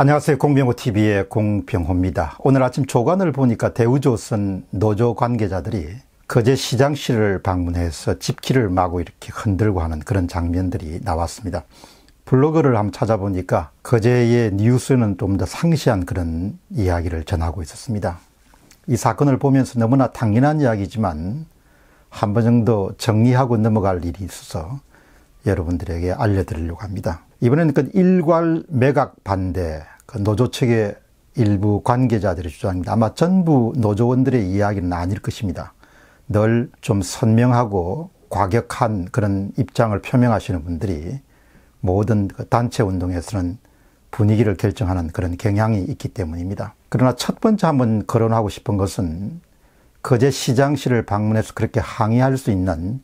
안녕하세요. 공병호 TV의 공병호입니다. 오늘 아침 조간을 보니까 대우조선 노조 관계자들이 거제 시장실을 방문해서 집기를 마구 이렇게 흔들고 하는 그런 장면들이 나왔습니다. 블로그를 한번 찾아보니까 거제의 뉴스는 좀 더 상시한 그런 이야기를 전하고 있었습니다. 이 사건을 보면서 너무나 당연한 이야기지만 한 번 정도 정리하고 넘어갈 일이 있어서 여러분들에게 알려드리려고 합니다. 이번에는 그 일괄 매각 반대, 그 노조 측의 일부 관계자들의 주장입니다. 아마 전부 노조원들의 이야기는 아닐 것입니다. 늘 좀 선명하고 과격한 그런 입장을 표명하시는 분들이 모든 그 단체 운동에서는 분위기를 결정하는 그런 경향이 있기 때문입니다. 그러나 첫 번째 한번 거론하고 싶은 것은 거제 시장실을 방문해서 그렇게 항의할 수 있는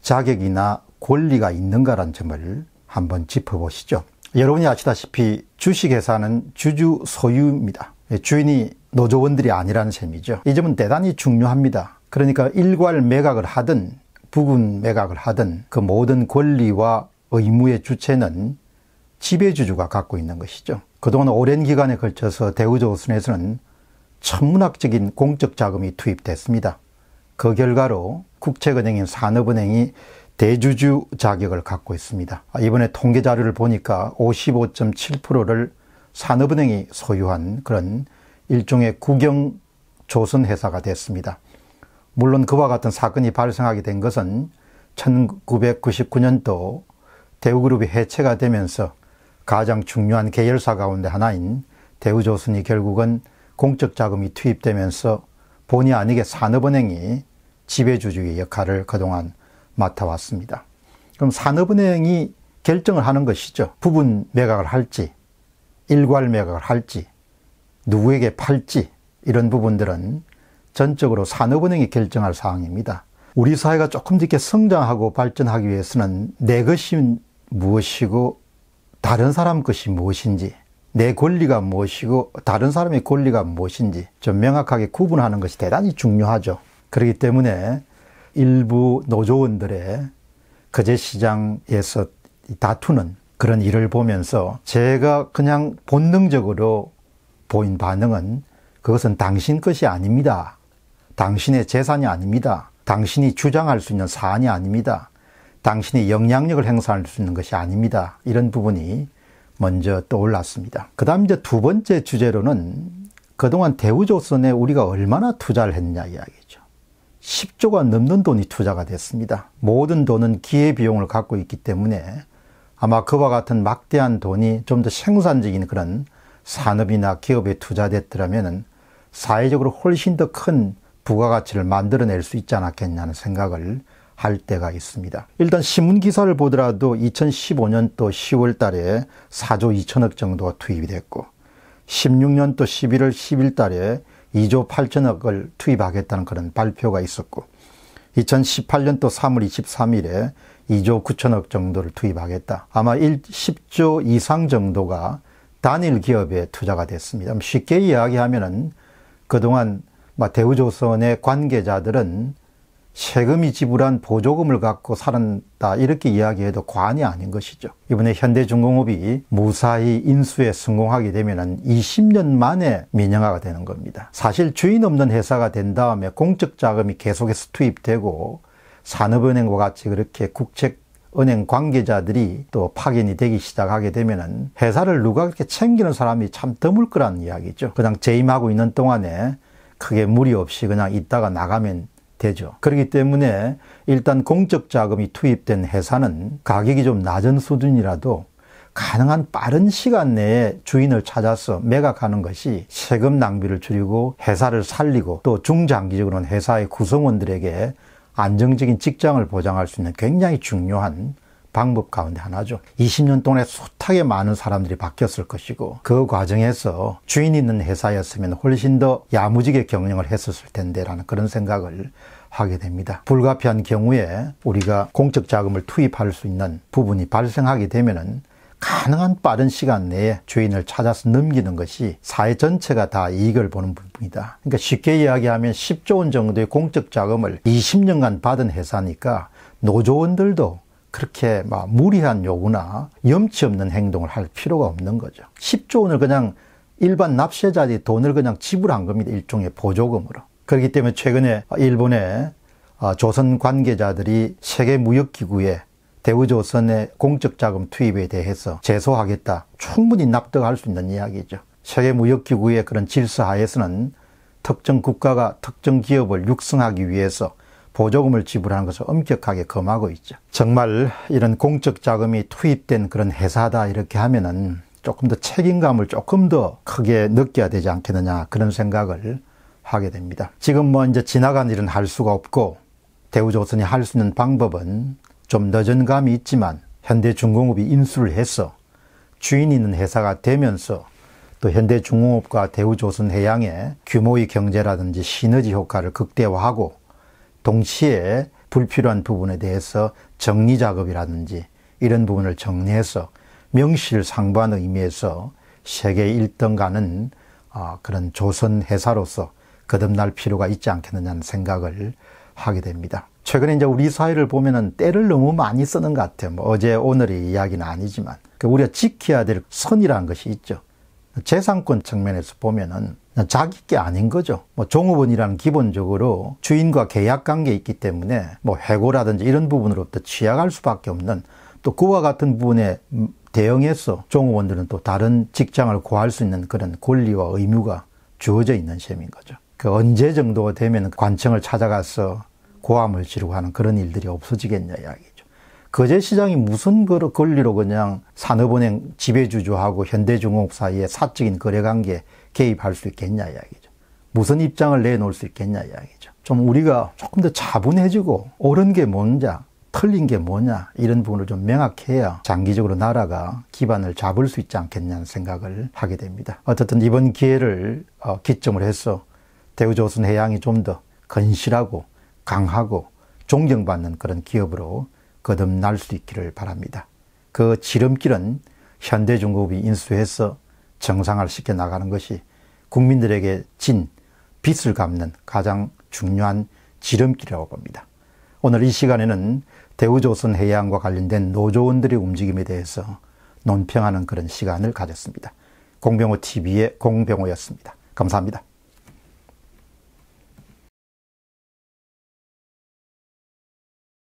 자격이나 권리가 있는가라는 점을 한번 짚어보시죠. 여러분이 아시다시피 주식회사는 주주 소유입니다. 주인이 노조원들이 아니라는 셈이죠. 이 점은 대단히 중요합니다. 그러니까 일괄 매각을 하든 부분 매각을 하든 그 모든 권리와 의무의 주체는 지배주주가 갖고 있는 것이죠. 그동안 오랜 기간에 걸쳐서 대우조선에서는 천문학적인 공적 자금이 투입됐습니다. 그 결과로 국책은행인 산업은행이 대주주 자격을 갖고 있습니다. 이번에 통계 자료를 보니까 55.7%를 산업은행이 소유한 그런 일종의 국영 조선 회사가 됐습니다. 물론 그와 같은 사건이 발생하게 된 것은 1999년도 대우그룹이 해체가 되면서 가장 중요한 계열사 가운데 하나인 대우조선이 결국은 공적 자금이 투입되면서 본의 아니게 산업은행이 지배주주의 역할을 그동안 맡아왔습니다. 그럼 산업은행이 결정을 하는 것이죠. 부분 매각을 할지, 일괄 매각을 할지, 누구에게 팔지, 이런 부분들은 전적으로 산업은행이 결정할 사항입니다. 우리 사회가 조금 더 이렇게 성장하고 발전하기 위해서는 내 것이 무엇이고 다른 사람 것이 무엇인지, 내 권리가 무엇이고 다른 사람의 권리가 무엇인지 좀 명확하게 구분하는 것이 대단히 중요하죠. 그렇기 때문에 일부 노조원들의 거제 시장에서 다투는 그런 일을 보면서 제가 그냥 본능적으로 보인 반응은 그것은 당신 것이 아닙니다. 당신의 재산이 아닙니다. 당신이 주장할 수 있는 사안이 아닙니다. 당신이 영향력을 행사할 수 있는 것이 아닙니다. 이런 부분이 먼저 떠올랐습니다. 그 다음 이제 두 번째 주제로는 그동안 대우조선에 우리가 얼마나 투자를 했냐 이야기죠. 10조가 넘는 돈이 투자가 됐습니다. 모든 돈은 기회비용을 갖고 있기 때문에 아마 그와 같은 막대한 돈이 좀 더 생산적인 그런 산업이나 기업에 투자됐더라면 사회적으로 훨씬 더 큰 부가가치를 만들어낼 수 있지 않았겠냐는 생각을 할 때가 있습니다. 일단 신문 기사를 보더라도 2015년도 10월 달에 4조 2천억 정도가 투입이 됐고 16년도 11월 10일 달에 2조 8천억을 투입하겠다는 그런 발표가 있었고 2018년도 3월 23일에 2조 9천억 정도를 투입하겠다. 아마 1, 10조 이상 정도가 단일 기업에 투자가 됐습니다. 쉽게 이야기하면은 그동안 대우조선의 관계자들은 세금이 지불한 보조금을 갖고 살았다 이렇게 이야기해도 과언이 아닌 것이죠. 이번에 현대중공업이 무사히 인수에 성공하게 되면 20년 만에 민영화가 되는 겁니다. 사실 주인 없는 회사가 된 다음에 공적 자금이 계속해서 투입되고 산업은행과 같이 그렇게 국책 은행 관계자들이 또 파견이 되기 시작하게 되면은 회사를 누가 그렇게 챙기는 사람이 참 드물 거라는 이야기죠. 그냥 재임하고 있는 동안에 크게 무리 없이 그냥 있다가 나가면 되죠. 그렇기 때문에 일단 공적 자금이 투입된 회사는 가격이 좀 낮은 수준이라도 가능한 빠른 시간 내에 주인을 찾아서 매각하는 것이 세금 낭비를 줄이고 회사를 살리고 또 중장기적으로는 회사의 구성원들에게 안정적인 직장을 보장할 수 있는 굉장히 중요한 방법 가운데 하나죠. 20년 동안에 숱하게 많은 사람들이 바뀌었을 것이고 그 과정에서 주인 있는 회사였으면 훨씬 더 야무지게 경영을 했었을 텐데라는 그런 생각을 하게 됩니다. 불가피한 경우에 우리가 공적 자금을 투입할 수 있는 부분이 발생하게 되면은 가능한 빠른 시간 내에 주인을 찾아서 넘기는 것이 사회 전체가 다 이익을 보는 부분이다. 그러니까 쉽게 이야기하면 10조 원 정도의 공적 자금을 20년간 받은 회사니까 노조원들도 그렇게 막 무리한 요구나 염치 없는 행동을 할 필요가 없는 거죠. 10조 원을 그냥 일반 납세자들이 돈을 그냥 지불한 겁니다. 일종의 보조금으로. 그렇기 때문에 최근에 일본의 어, 조선 관계자들이 세계 무역기구에 대우조선의 공적 자금 투입에 대해서 제소하겠다. 충분히 납득할 수 있는 이야기죠. 세계 무역기구의 그런 질서 하에서는 특정 국가가 특정 기업을 육성하기 위해서 보조금을 지불하는 것을 엄격하게 검하고 있죠. 정말 이런 공적 자금이 투입된 그런 회사다 이렇게 하면은 조금 더 책임감을 조금 더 크게 느껴야 되지 않겠느냐 그런 생각을 하게 됩니다. 지금 뭐 이제 지나간 일은 할 수가 없고 대우조선이 할 수 있는 방법은 좀 늦은 감이 있지만 현대중공업이 인수를 해서 주인 있는 회사가 되면서 또 현대중공업과 대우조선해양의 규모의 경제라든지 시너지 효과를 극대화하고 동시에 불필요한 부분에 대해서 정리 작업이라든지 이런 부분을 정리해서 명실상부한 의미에서 세계 1등 가는 아, 그런 조선 회사로서 거듭날 필요가 있지 않겠느냐는 생각을 하게 됩니다. 최근에 이제 우리 사회를 보면은 때를 너무 많이 쓰는 것 같아요. 뭐 어제 오늘의 이야기는 아니지만 그 우리가 지켜야 될 선이라는 것이 있죠. 재산권 측면에서 보면은 자기 게 아닌 거죠. 뭐 종업원이라는 기본적으로 주인과 계약 관계에 있기 때문에 뭐 해고라든지 이런 부분으로부터 취약할 수밖에 없는 또 그와 같은 부분에 대응해서 종업원들은 또 다른 직장을 구할 수 있는 그런 권리와 의무가 주어져 있는 셈인 거죠. 그 언제 정도가 되면 관청을 찾아가서 고함을 지르고 하는 그런 일들이 없어지겠냐 이야기죠. 거제 시장이 무슨 권리로 그냥 산업은행 지배주주하고 현대중공업 사이에 사적인 거래 관계에 개입할 수 있겠냐 이야기죠. 무슨 입장을 내놓을 수 있겠냐 이야기죠. 좀 우리가 조금 더 차분해지고 옳은 게 뭔지 틀린 게 뭐냐 이런 부분을 좀 명확해야 장기적으로 나라가 기반을 잡을 수 있지 않겠냐는 생각을 하게 됩니다. 어쨌든 이번 기회를 어, 기점으로 해서 대우조선 해양이 좀 더 건실하고 강하고 존경받는 그런 기업으로 거듭날 수 있기를 바랍니다. 그 지름길은 현대중공업이 인수해서 정상화를 시켜 나가는 것이 국민들에게 진 빚을 갚는 가장 중요한 지름길이라고 봅니다. 오늘 이 시간에는 대우조선 해양과 관련된 노조원들의 움직임에 대해서 논평하는 그런 시간을 가졌습니다. 공병호 TV의 공병호였습니다. 감사합니다.